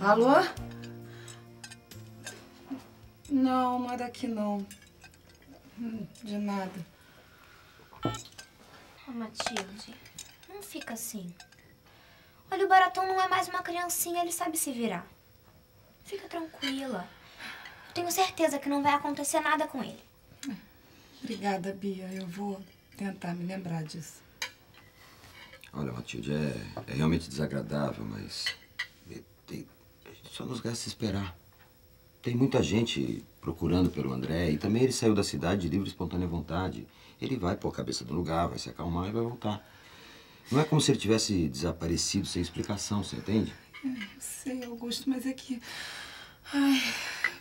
Alô? Não, não é daqui não. De nada. Ah, Matilde, não fica assim. Olha, o Baratão não é mais uma criancinha, ele sabe se virar. Fica tranquila. Eu tenho certeza que não vai acontecer nada com ele. Obrigada, Bia. Eu vou tentar me lembrar disso. Olha, Matilde, é, é realmente desagradável, mas tem- só nos resta esperar. Tem muita gente procurando pelo André e também ele saiu da cidade de livre e espontânea vontade. Ele vai pôr a cabeça no lugar, vai se acalmar e vai voltar. Não é como se ele tivesse desaparecido sem explicação, você entende? Eu sei, Augusto, mas é que. Ai,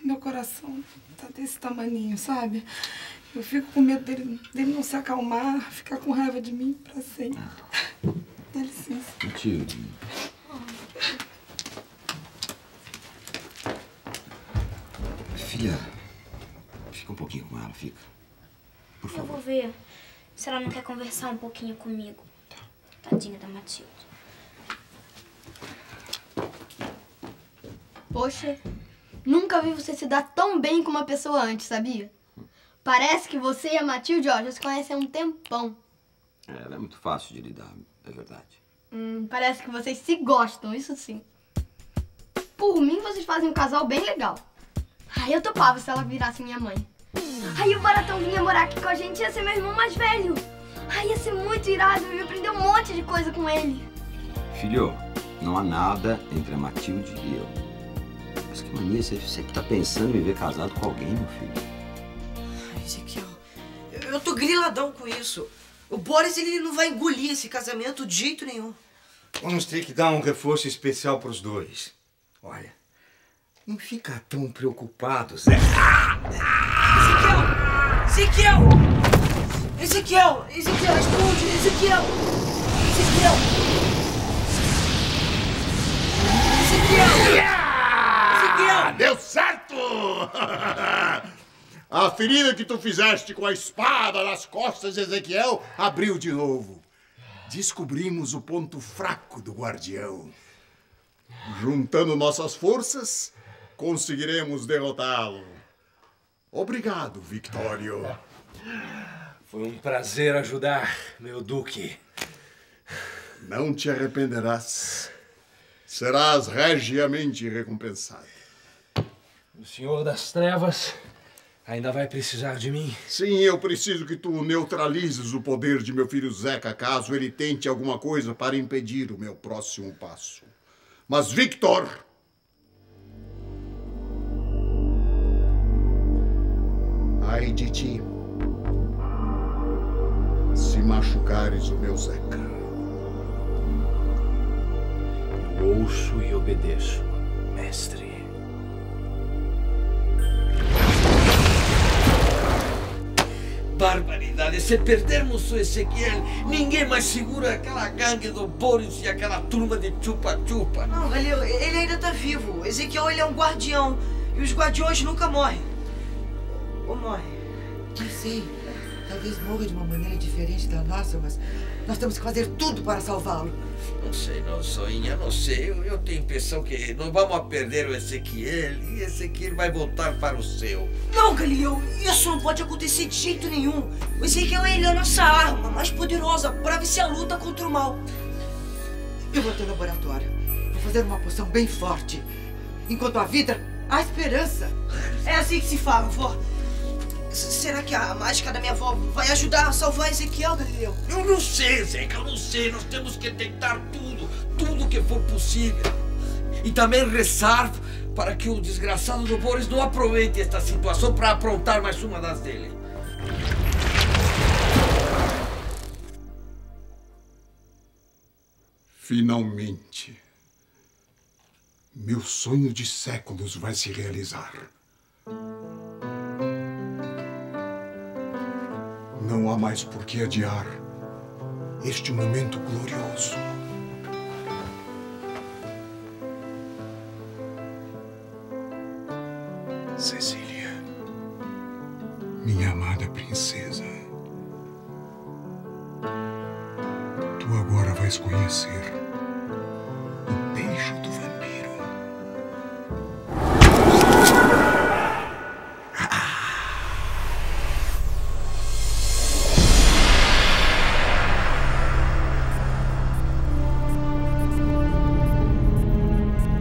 meu coração tá desse tamaninho, sabe? Eu fico com medo dele, dele não se acalmar, ficar com raiva de mim pra sempre. Dá licença. Matilde. Filha, fica um pouquinho com ela, fica. Por Eu favor. vou ver se ela não quer conversar um pouquinho comigo. Tadinha da Matilde. Poxa, nunca vi você se dar tão bem com uma pessoa antes, sabia? Parece que você e a Matilde, ó, já se conhecem há um tempão. É, Ela é muito fácil de lidar, é verdade. Hum, parece que vocês se gostam, isso sim. Por mim, vocês fazem um casal bem legal. Ai, eu topava se ela virasse minha mãe. Aí o Baratão vinha morar aqui com a gente ia ser meu irmão mais velho. Ai, ia ser muito irado, eu ia aprender um monte de coisa com ele. Filho, não há nada entre a Matilde e eu. Mas que mania, você, você que tá pensando em me ver casado com alguém, meu filho? Ai, Ezequiel, eu, eu tô griladão com isso. O Boris, ele não vai engolir esse casamento de jeito nenhum. Vamos ter que dar um reforço especial pros dois. Olha, não fica tão preocupado, Zé. Ezequiel! Ezequiel! Ezequiel, responde! Ezequiel! Ezequiel! Ezequiel! Ah, deu certo! A ferida que tu fizeste com a espada nas costas de Ezequiel abriu de novo. Descobrimos o ponto fraco do guardião. Juntando nossas forças, conseguiremos derrotá-lo. Obrigado, Victório. Foi um prazer ajudar, meu duque. Não te arrependerás. Serás regiamente recompensado. O Senhor das Trevas ainda vai precisar de mim. Sim, eu preciso que tu neutralizes o poder de meu filho Zeca caso ele tente alguma coisa para impedir o meu próximo passo. Mas, Victor, ai de ti, se machucares o meu Zeca. Eu ouço e obedeço, mestre. Barbaridade, se perdermos o Ezequiel, ninguém mais segura aquela gangue do Boris e aquela turma de chupa-chupa. Não, Galileu, ele ainda tá vivo. Ezequiel, ele é um guardião. E os guardiões nunca morrem. Ou morrem? Não sei. Talvez morra de uma maneira diferente da nossa, mas nós temos que fazer tudo para salvá-lo. Não sei, não, Soinha, não sei. Eu, eu tenho a impressão que nós vamos perder o Ezequiel e Ezequiel vai voltar para o céu. Não, Galileu, isso não pode acontecer de jeito nenhum. O Ezequiel, ele é a nossa arma mais poderosa para vencer a luta contra o mal. Eu vou até o laboratório. Vou fazer uma poção bem forte. Enquanto há vida, há esperança. É assim que se fala, vó. Será que a mágica da minha avó vai ajudar a salvar Ezequiel, Galileu? Eu não sei, Zeca, eu não sei. Nós temos que tentar tudo, tudo que for possível. E também rezar para que o desgraçado do Boris não aproveite esta situação para aprontar mais uma das dele. Finalmente, meu sonho de séculos vai se realizar. Não há mais por que adiar este momento glorioso. Cecília, minha amada princesa, tu agora vais conhecer